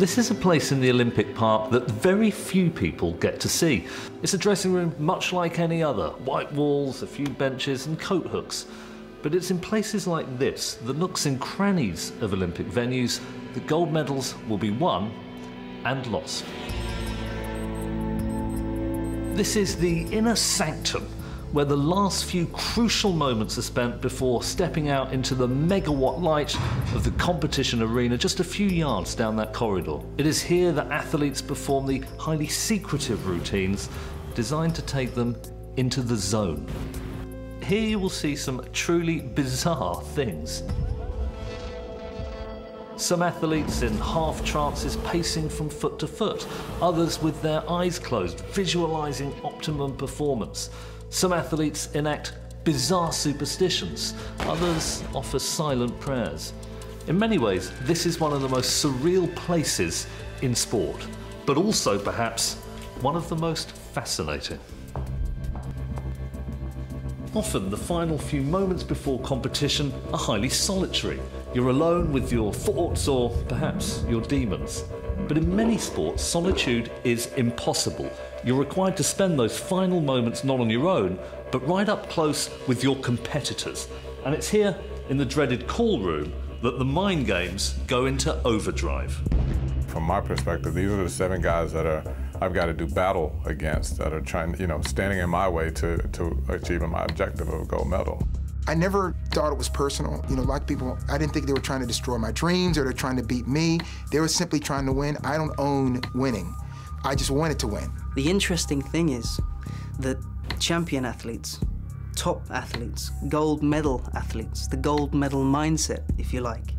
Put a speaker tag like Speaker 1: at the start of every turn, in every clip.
Speaker 1: This is a place in the Olympic Park that very few people get to see. It's a dressing room much like any other white walls, a few benches, and coat hooks. But it's in places like this, the nooks and crannies of Olympic venues, that gold medals will be won and lost. This is the inner sanctum where the last few crucial moments are spent before stepping out into the megawatt light of the competition arena just a few yards down that corridor. It is here that athletes perform the highly secretive routines designed to take them into the zone. Here you will see some truly bizarre things. Some athletes in half trances pacing from foot to foot, others with their eyes closed, visualizing optimum performance. Some athletes enact bizarre superstitions, others offer silent prayers. In many ways, this is one of the most surreal places in sport, but also perhaps one of the most fascinating. Often, the final few moments before competition are highly solitary. You're alone with your thoughts or perhaps your demons. But in many sports, solitude is impossible. You're required to spend those final moments not on your own, but right up close with your competitors. And it's here in the dreaded call room that the mind games go into overdrive.
Speaker 2: From my perspective, these are the seven guys that are I've got to do battle against that are trying, you know, standing in my way to, to achieving my objective of a gold medal.
Speaker 3: I never thought it was personal. You know, like people, I didn't think they were trying to destroy my dreams or they're trying to beat me. They were simply trying to win. I don't own winning. I just wanted to win.
Speaker 4: The interesting thing is that champion athletes, top athletes, gold medal athletes, the gold medal mindset, if you like,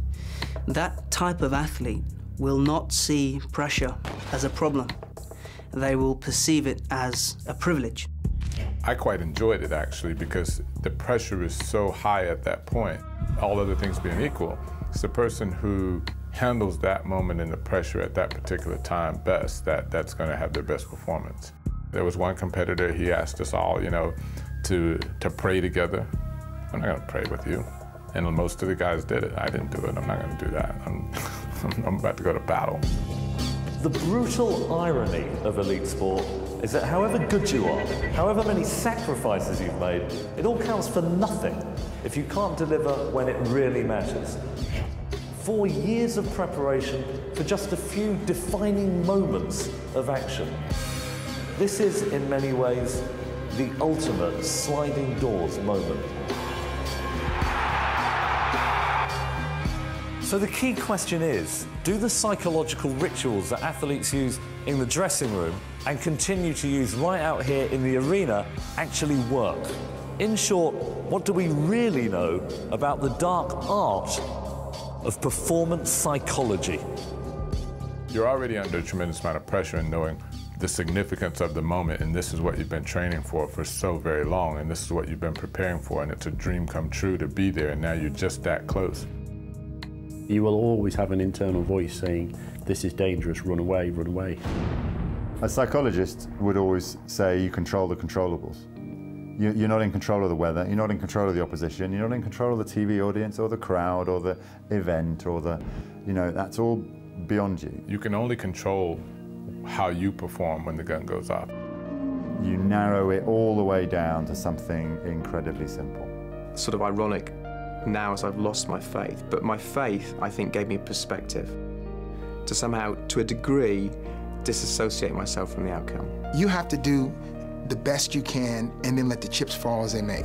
Speaker 4: that type of athlete will not see pressure as a problem. They will perceive it as a privilege.
Speaker 2: I quite enjoyed it actually because the pressure is so high at that point. All other things being equal, it's the person who handles that moment and the pressure at that particular time best that that's going to have their best performance. There was one competitor, he asked us all, you know, to, to pray together. I'm not going to pray with you. And most of the guys did it. I didn't do it. I'm not going to do that. I'm, I'm about to go to battle.
Speaker 1: The brutal irony of elite sport is that however good you are, however many sacrifices you've made, it all counts for nothing if you can't deliver when it really matters. Four years of preparation for just a few defining moments of action. This is, in many ways, the ultimate sliding doors moment. So the key question is, do the psychological rituals that athletes use in the dressing room and continue to use right out here in the arena actually work? In short, what do we really know about the dark art of performance psychology?
Speaker 2: You're already under a tremendous amount of pressure in knowing the significance of the moment, and this is what you've been training for for so very long, and this is what you've been preparing for, and it's a dream come true to be there, and now you're just that close.
Speaker 5: You will always have an internal voice saying, this is dangerous, run away, run away.
Speaker 6: A psychologist would always say you control the controllables. You, are not in control of the weather, you're not in control of the opposition, you're not in control of the TV audience or the crowd or the event or the, you know, that's all beyond you.
Speaker 2: You can only control how you perform when the gun goes off.
Speaker 6: You narrow it all the way down to something incredibly simple.
Speaker 7: Sort of ironic now as I've lost my faith. But my faith, I think, gave me a perspective to somehow, to a degree, disassociate myself from the outcome.
Speaker 3: You have to do the best you can and then let the chips fall as they may.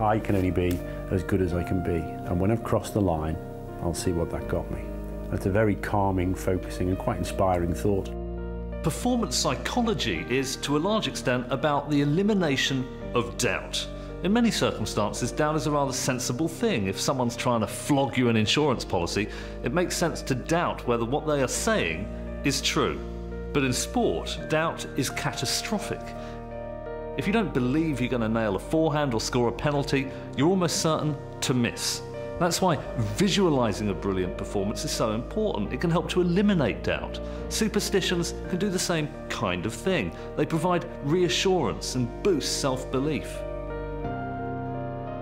Speaker 5: I can only be as good as I can be. And when I've crossed the line, I'll see what that got me. It's a very calming, focusing, and quite inspiring thought.
Speaker 1: Performance psychology is, to a large extent, about the elimination of doubt. In many circumstances, doubt is a rather sensible thing. If someone's trying to flog you an insurance policy, it makes sense to doubt whether what they are saying is true. But in sport, doubt is catastrophic. If you don't believe you're going to nail a forehand or score a penalty, you're almost certain to miss. That's why visualizing a brilliant performance is so important. It can help to eliminate doubt. Superstitions can do the same kind of thing. They provide reassurance and boost self belief.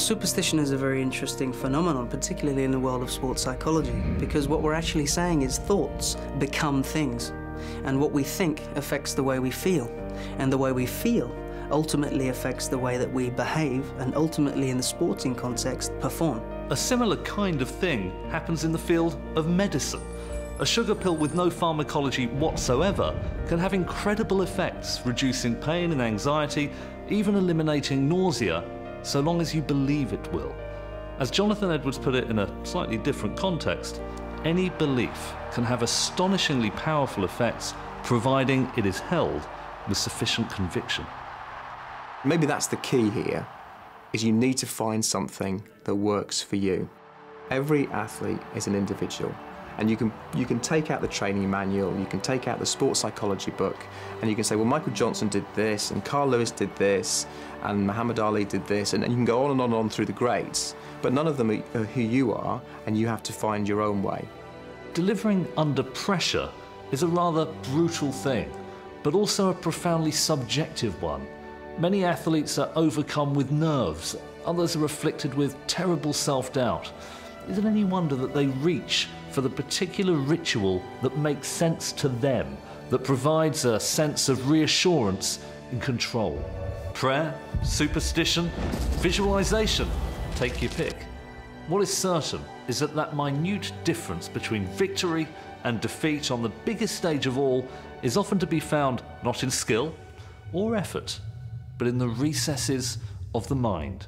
Speaker 4: Superstition is a very interesting phenomenon, particularly in the world of sports psychology, because what we're actually saying is thoughts become things. And what we think affects the way we feel. And the way we feel ultimately affects the way that we behave and ultimately, in the sporting context, perform.
Speaker 1: A similar kind of thing happens in the field of medicine. A sugar pill with no pharmacology whatsoever can have incredible effects, reducing pain and anxiety, even eliminating nausea, so long as you believe it will. As Jonathan Edwards put it in a slightly different context, any belief can have astonishingly powerful effects providing it is held with sufficient conviction.
Speaker 7: Maybe that's the key here, is you need to find something that works for you. Every athlete is an individual, and you can, you can take out the training manual, you can take out the sports psychology book, and you can say, well, Michael Johnson did this, and Carl Lewis did this, and Muhammad Ali did this, and, and you can go on and on and on through the greats, But none of them are who you are, and you have to find your own way.
Speaker 1: Delivering under pressure is a rather brutal thing, but also a profoundly subjective one. Many athletes are overcome with nerves, others are afflicted with terrible self doubt. Is it any wonder that they reach for the particular ritual that makes sense to them, that provides a sense of reassurance and control? Prayer, superstition, visualization, take your pick. What is certain is that that minute difference between victory and defeat on the biggest stage of all is often to be found not in skill or effort, but in the recesses of the mind.